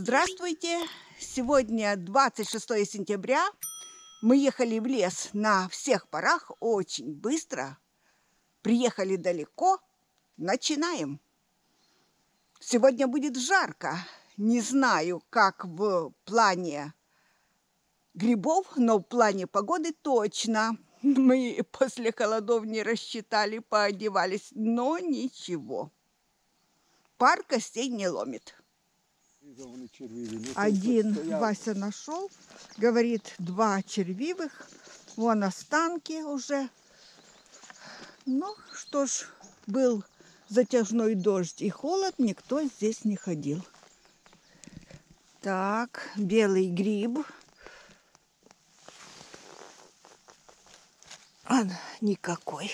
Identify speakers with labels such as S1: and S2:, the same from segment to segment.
S1: Здравствуйте! Сегодня 26 сентября. Мы ехали в лес на всех парах очень быстро. Приехали далеко. Начинаем. Сегодня будет жарко. Не знаю, как в плане грибов, но в плане погоды точно. Мы после холодов не рассчитали, поодевались, но ничего. Пар костей не ломит. Один Вася нашел, говорит, два червивых, вон останки уже. Ну, что ж, был затяжной дождь и холод, никто здесь не ходил. Так, белый гриб. Он никакой.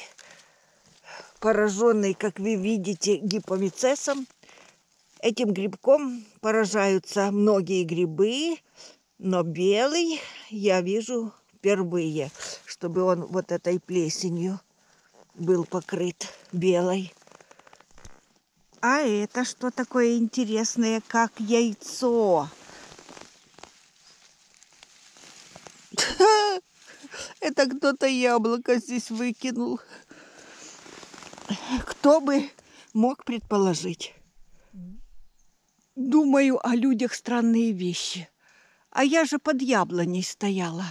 S1: Пораженный, как вы видите, гипомицесом, Этим грибком поражаются многие грибы, но белый я вижу впервые, чтобы он вот этой плесенью был покрыт белой. А это что такое интересное, как яйцо? Это кто-то яблоко здесь выкинул. Кто бы мог предположить? Думаю о людях странные вещи. А я же под яблоней стояла.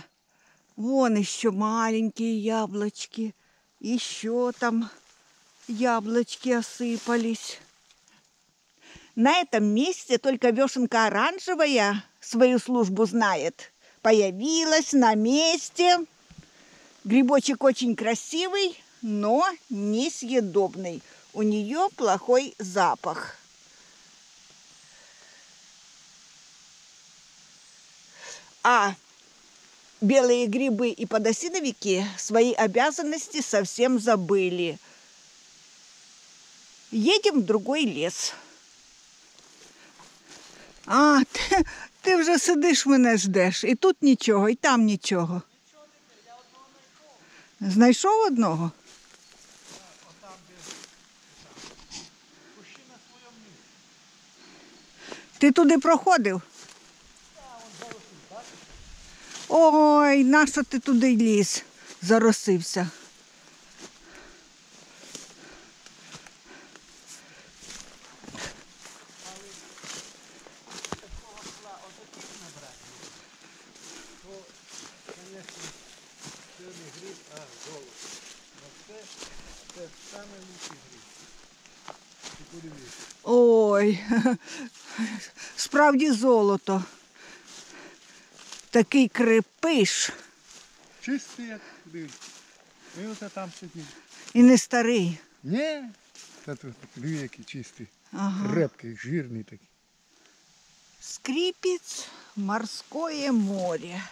S1: Вон еще маленькие яблочки. Еще там яблочки осыпались. На этом месте только вешенка оранжевая свою службу знает. Появилась на месте. Грибочек очень красивый, но несъедобный. У нее плохой запах. А белые грибы и подосиновики свои обязанности совсем забыли. Едем в другой лес. А, ти, ти вже сидиш мене ждеш. І тут нічого, і там нічого. Знайшов одного? Ти туди проходив? Ой, нащо ти туди ліз? Заросився. Ой, справді золото такий крепиш.
S2: Чистий, як дивись. І оце там сидить.
S1: І не старий.
S2: Ні. Та тут диви, який чистий.
S1: Ага.
S2: Крепкий, жирний такий.
S1: Скрипец, морское море.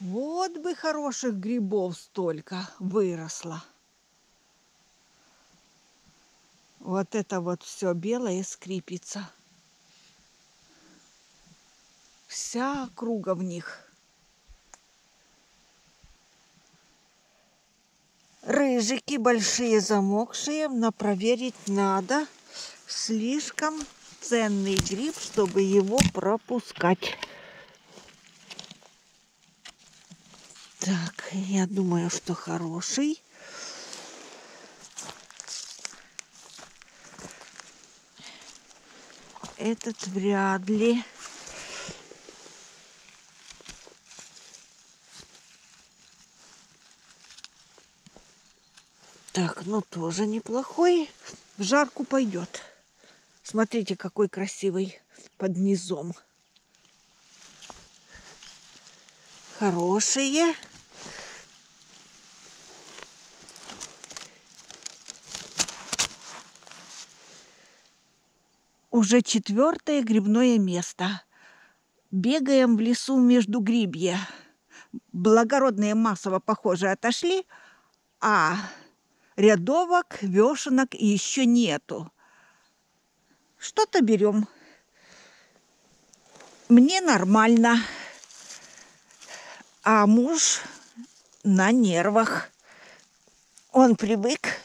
S1: Вот бы хороших грибов столько выросло. Вот это вот все белое скрипится. Вся округа в них. Рыжики большие замокшие, но проверить надо. Слишком ценный гриб, чтобы его пропускать. Так, я думаю, что хороший. Этот вряд ли. Так, ну тоже неплохой. В жарку пойдет. Смотрите, какой красивый под низом. Хорошие. Уже четвертое грибное место. Бегаем в лесу между грибья. Благородные массово, похоже, отошли, а рядовок, вешенок еще нету. Что-то берем. Мне нормально. А муж на нервах. Он привык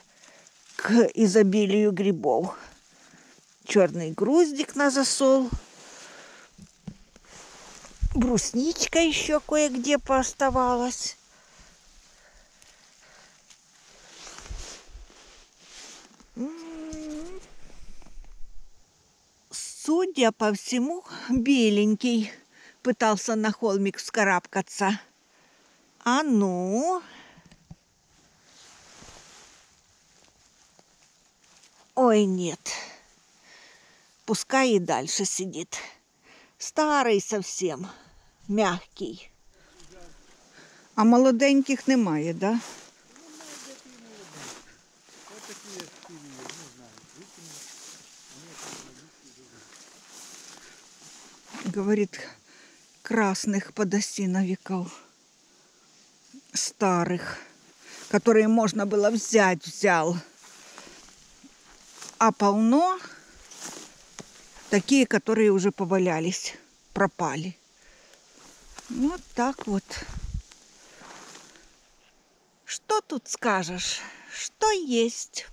S1: к изобилию грибов. черный груздик на засол. Брусничка еще кое-где пооставалась. Судя по всему, беленький пытался на холмик вскарабкаться. А ну? Ой, нет. Пускай и дальше сидит. Старий совсем, мягкий. А молоденьких немає, да? Говорит, красных подосиновиков, старых, которые можно было взять, взял. А полно такие, которые уже повалялись, пропали. Вот так вот. Что тут скажешь? Что есть?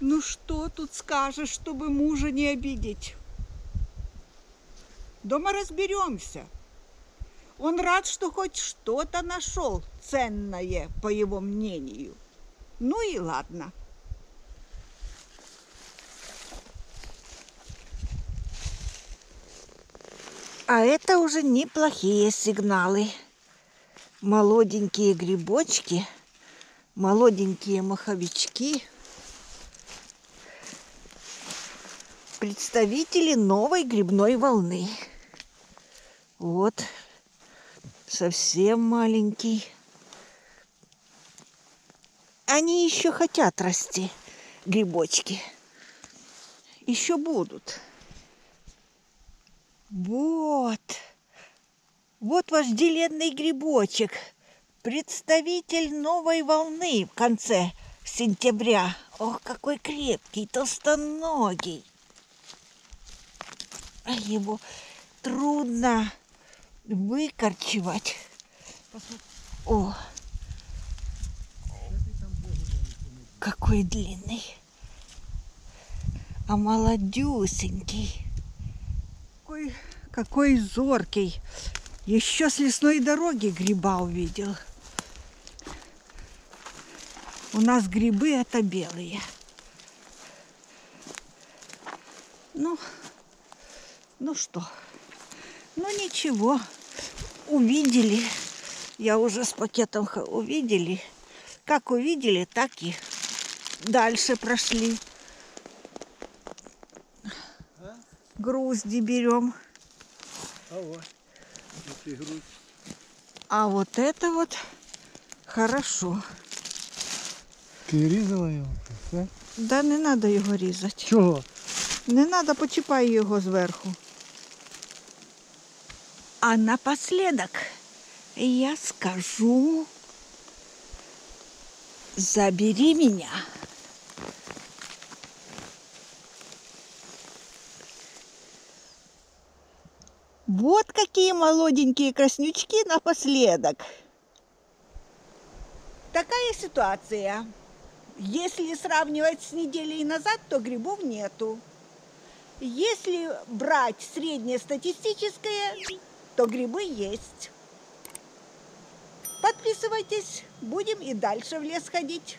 S1: Ну что тут скажешь, чтобы мужа не обидеть? Дома разберемся. Он рад, что хоть что-то нашел ценное, по его мнению. Ну и ладно. А это уже неплохие сигналы. Молоденькие грибочки, молоденькие маховички. Представители новой грибной волны. Вот, совсем маленький. Они еще хотят расти, грибочки. Еще будут. Вот. Вот вожделенный грибочек. Представитель новой волны в конце сентября. Ох, какой крепкий, толстоногий. А его трудно выкорчевать. О, какой длинный. А молодюсенький. Какой, какой зоркий. Еще с лесной дороги гриба увидел. У нас грибы это белые. Ну, ну что, ну ничего, увидели. Я уже с пакетом х- увидели. Как увидели, так и дальше прошли. Грузди берем.
S2: А вот. Эти грудь.
S1: А вот это вот хорошо.
S2: Ти різала його? Все?
S1: Да не треба його різати.
S2: Чого?
S1: Не треба, почіпай його зверху. А напоследок я скажу, забери меня. Вот какие молоденькие краснючки напоследок. Такая ситуация. Если сравнивать с неделей назад, то грибов нету. Если брать среднестатистическое, то грибы есть. Подписывайтесь, будем и дальше в лес ходить.